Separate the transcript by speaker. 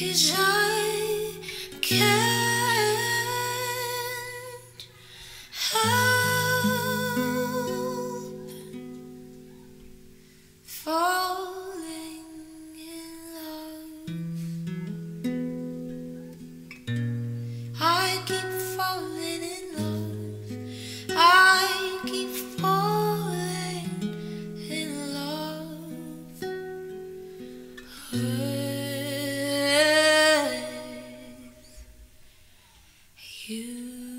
Speaker 1: 'Cause I can't you.